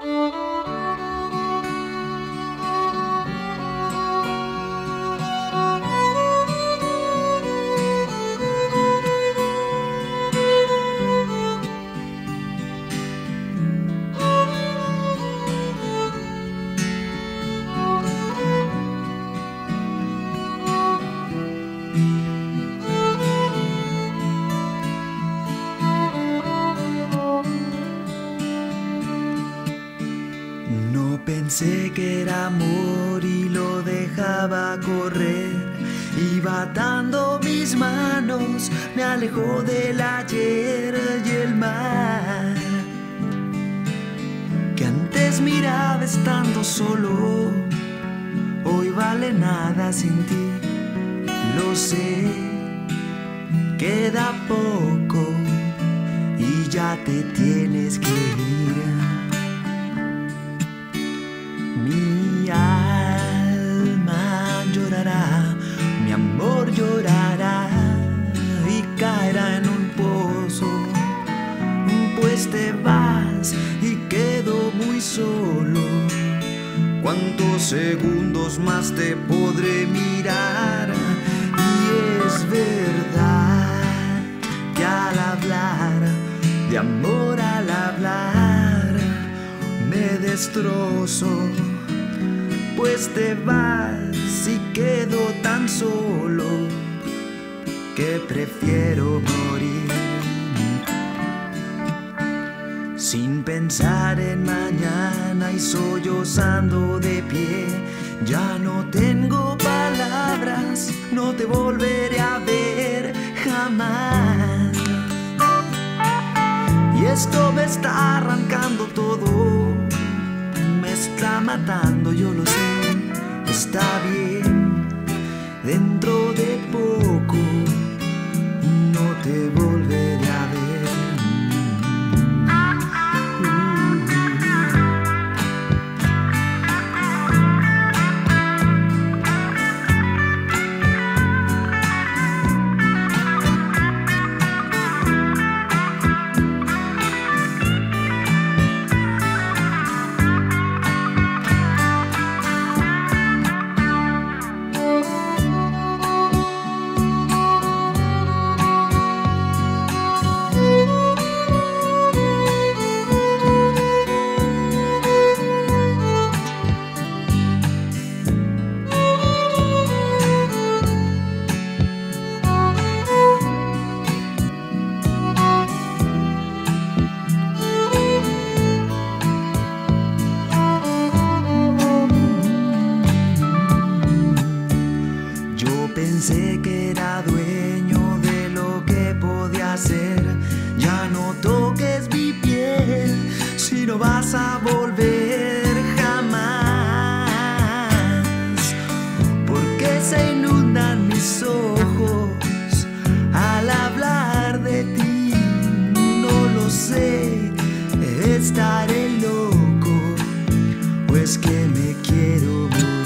No pensé que era amor y lo dejaba correr. Iba atando mis manos, me alejó del ayer y el mar. Que antes miraba estando solo, hoy vale nada sin ti. Lo sé, queda poco y ya te tienes que ir. Segundos más te podré mirar? Y es verdad que al hablar, de amor al hablar, me destrozo, pues te vas y quedo tan solo que prefiero morir. Sin pensar en mañana y sollozando de ya no tengo palabras, no te volveré a ver jamás. Y esto me está arrancando todo, me está matando, yo lo sé, está bien, dentro de poco no te pensé que era dueño de lo que podía hacer. Ya no toques mi piel si no vas a volver jamás. Porque se inundan mis ojos al hablar de ti. No lo sé, estaré loco, pues que me quiero morir.